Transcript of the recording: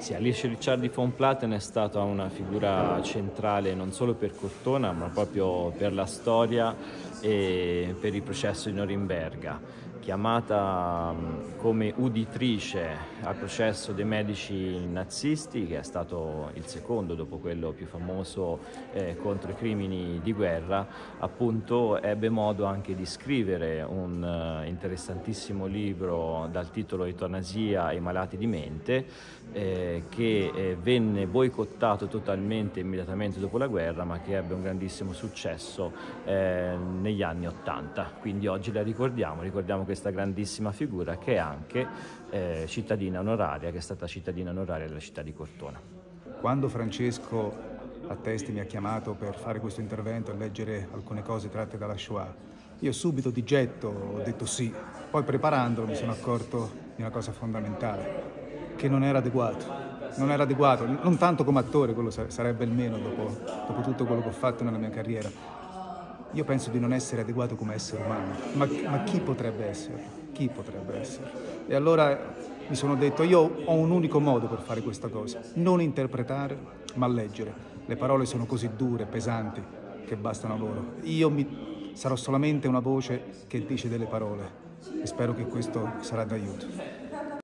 Sì, Alice Ricciardi von Platen è stata una figura centrale non solo per Cortona, ma proprio per la storia e per il processo di Norimberga chiamata come uditrice al processo dei medici nazisti, che è stato il secondo dopo quello più famoso eh, contro i crimini di guerra, appunto ebbe modo anche di scrivere un uh, interessantissimo libro dal titolo Eutanasia ai malati di mente, eh, che eh, venne boicottato totalmente immediatamente dopo la guerra, ma che ebbe un grandissimo successo eh, negli anni Ottanta. Quindi oggi la ricordiamo, ricordiamo questa grandissima figura che è anche eh, cittadina onoraria, che è stata cittadina onoraria della città di Cortona. Quando Francesco Attesti mi ha chiamato per fare questo intervento e leggere alcune cose tratte dalla Shoah, io subito di getto ho detto sì, poi preparandolo mi sono accorto di una cosa fondamentale, che non era adeguato, non era adeguato, non tanto come attore, quello sarebbe il meno dopo, dopo tutto quello che ho fatto nella mia carriera, io penso di non essere adeguato come essere umano, ma, ma chi potrebbe essere? Chi potrebbe essere? E allora mi sono detto, io ho un unico modo per fare questa cosa, non interpretare, ma leggere. Le parole sono così dure, pesanti, che bastano loro. Io mi, sarò solamente una voce che dice delle parole e spero che questo sarà d'aiuto.